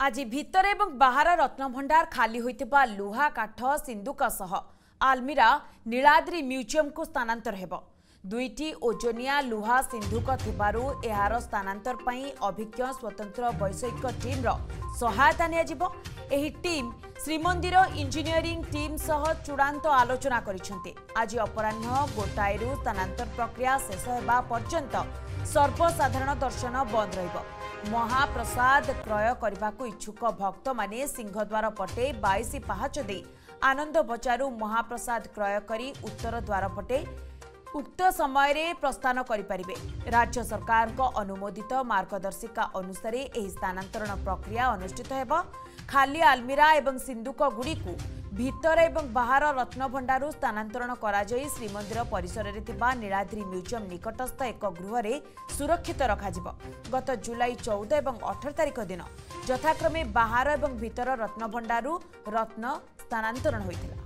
ଆଜି ଭିତରେ ଏବଂ ବାହାର ରତ୍ନଭଣ୍ଡାର ଖାଲି ହୋଇଥିବା ଲୁହା କାଠ ସିନ୍ଦୁକ ସହ ଆଲମିରା ନୀଳାଦ୍ରି ମ୍ୟୁଜିୟମକୁ ସ୍ଥାନାନ୍ତର ହେବ। ଦୁଇଟି ଓଜନିଆ ଲୁହା ସିନ୍ଧୁକ ଥିବାରୁ ଏହାର ସ୍ଥାନାନ୍ତର ପାଇଁ ଅଭିଜ୍ଞ ସ୍ୱତନ୍ତ୍ର ବୈଷୟିକ ଟିମ୍ର ସହାୟତା ନିଆଯିବ। ଏହି ଟିମ୍ ଶ୍ରୀମନ୍ଦିର ଇଞ୍ଜିନିୟରିଂ ଟିମ୍ ସହ ଚୂଡ଼ାନ୍ତ ଆଲୋଚନା କରିଛନ୍ତି। ଆଜି ଅପରାହ୍ନ ଗୋଟାଏରୁ ସ୍ଥାନାନ୍ତର ପ୍ରକ୍ରିୟା ଶେଷ ହେବା ପର୍ଯ୍ୟନ୍ତ ସର୍ବସାଧାରଣ ଦର୍ଶନ ବନ୍ଦ ରହିବ। ମହାପ୍ରସାଦ କ୍ରୟ କରିବାକୁ ଇଚ୍ଛୁକ ଭକ୍ତମାନେ ସିଂହଦ୍ୱାର ପଟେ ବାଇଶି ପାହାଚ ଦେଇ ଆନନ୍ଦ ବଜାରରୁ ମହାପ୍ରସାଦ କ୍ରୟ କରି ଉତ୍ତର ଦ୍ୱାର ପଟେ ଉକ୍ତ ସମୟରେ ପ୍ରସ୍ଥାନ କରିପାରିବେ। ରାଜ୍ୟ ସରକାରଙ୍କ ଅନୁମୋଦିତ ମାର୍ଗଦର୍ଶିକା ଅନୁସାରେ ଏହି ସ୍ଥାନାନ୍ତରଣ ପ୍ରକ୍ରିୟା ଅନୁଷ୍ଠିତ ହେବ। ଖାଲି ଆଲମିରା ଏବଂ ସିନ୍ଦୁକଗୁଡ଼ିକୁ ଭିତର ଏବଂ ବାହାର ରତ୍ନଭଣ୍ଡାରରୁ ସ୍ଥାନାନ୍ତରଣ କରାଯାଇ ଶ୍ରୀମନ୍ଦିର ପରିସରରେ ଥିବା ନୀଳାଦ୍ରି ମ୍ୟୁଜିୟମ ନିକଟସ୍ଥ ଏକ ଗୃହରେ ସୁରକ୍ଷିତ ରଖାଯିବ। ଗତ ଜୁଲାଇ ଚଉଦ ଏବଂ ଅଠର ତାରିଖ ଦିନ ଯଥାକ୍ରମେ ବାହାର ଏବଂ ଭିତର ରତ୍ନଭଣ୍ଡାରରୁ ରତ୍ନ ସ୍ଥାନାନ୍ତରଣ ହୋଇଥିଲା।